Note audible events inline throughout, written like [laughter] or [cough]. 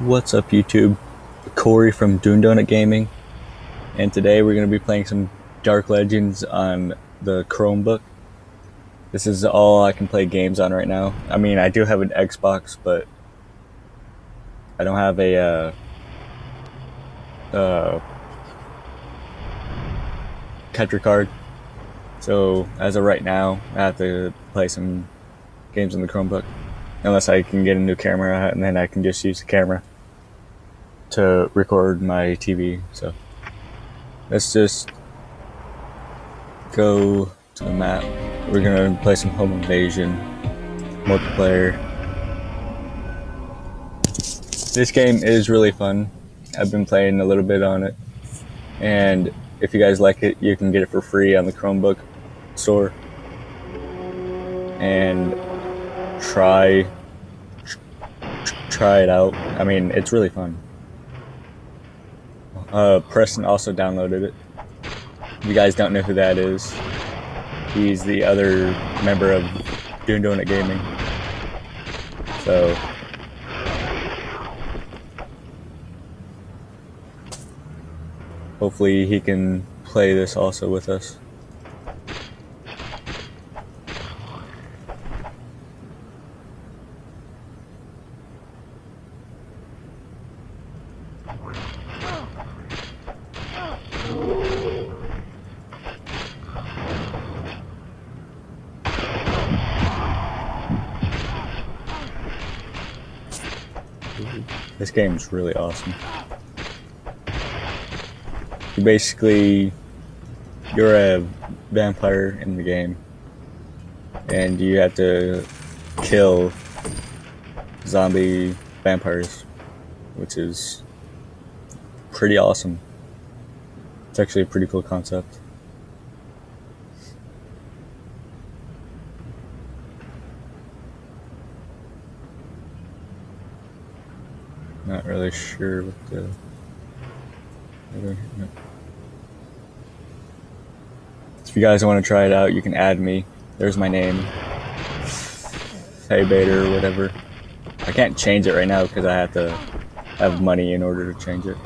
What's up YouTube? Corey from Doom Donut Gaming and today we're going to be playing some Dark Legends on the Chromebook. This is all I can play games on right now. I mean I do have an Xbox but I don't have a uh, uh, card so as of right now I have to play some games on the Chromebook unless I can get a new camera and then I can just use the camera to record my TV. So let's just go to the map. We're gonna play some home invasion multiplayer. This game is really fun. I've been playing a little bit on it, and if you guys like it, you can get it for free on the Chromebook store. And try try it out. I mean, it's really fun. Uh, Preston also downloaded it. If you guys don't know who that is, he's the other member of Doom Donut Gaming. So, hopefully he can play this also with us. This game is really awesome. You basically, you're a vampire in the game, and you have to kill zombie vampires, which is pretty awesome. It's actually a pretty cool concept. Not really sure what the other. No. If you guys want to try it out, you can add me. There's my name. Hey Bader or whatever. I can't change it right now because I have to have money in order to change it.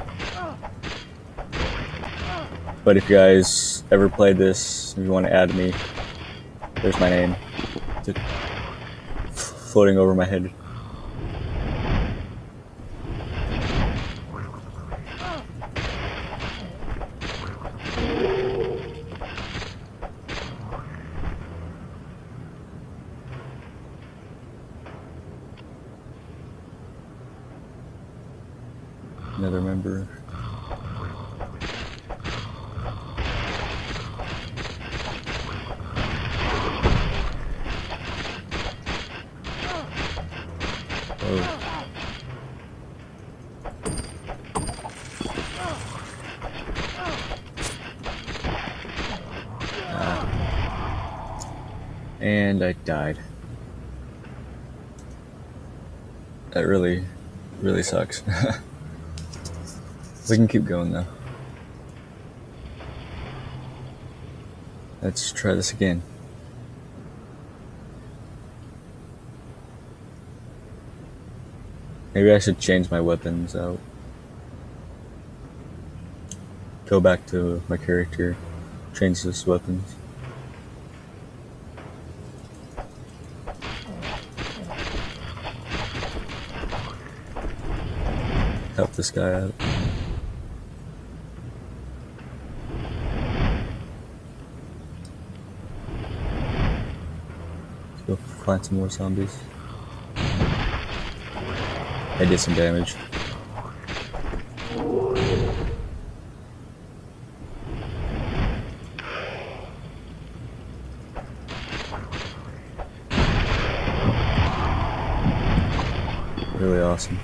But if you guys ever played this, if you want to add me, there's my name. Floating over my head. Another member. Oh. And I died. That really, really sucks. [laughs] we can keep going though. Let's try this again. Maybe I should change my weapons out. Go back to my character, change this weapons. Help this guy out. Let's go find some more zombies. I did some damage. Really awesome.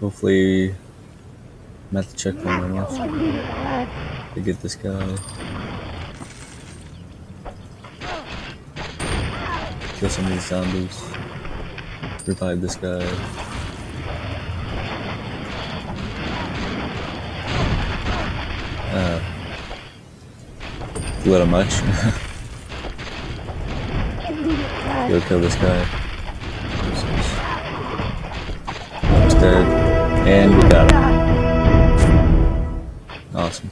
Hopefully, I'm at the checkpoint enough to get this guy. Kill some of these zombies. Revive this guy. Uh, a little much. [laughs] Go kill this guy. And we got him. Awesome.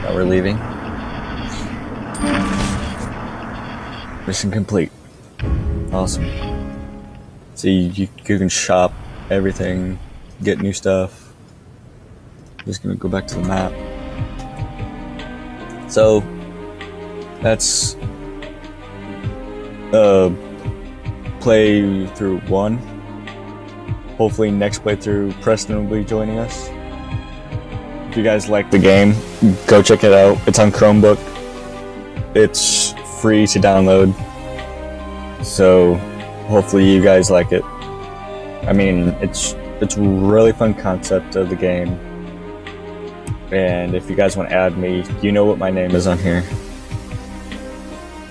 Now we're leaving. Mission complete. Awesome. See, you, you can shop everything, get new stuff. Just gonna go back to the map. So, that's uh, play through one. Hopefully, next playthrough, Preston will be joining us. If you guys like the game, go check it out. It's on Chromebook. It's free to download. So hopefully you guys like it. I mean, it's it's really fun concept of the game. And if you guys want to add me, you know what my name is on here.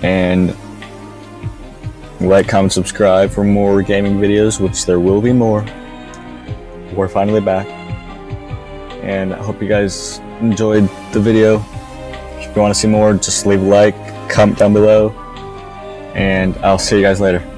And like, comment, subscribe for more gaming videos, which there will be more. We're finally back. And I hope you guys enjoyed the video. If you want to see more, just leave a like, comment down below, and I'll see you guys later.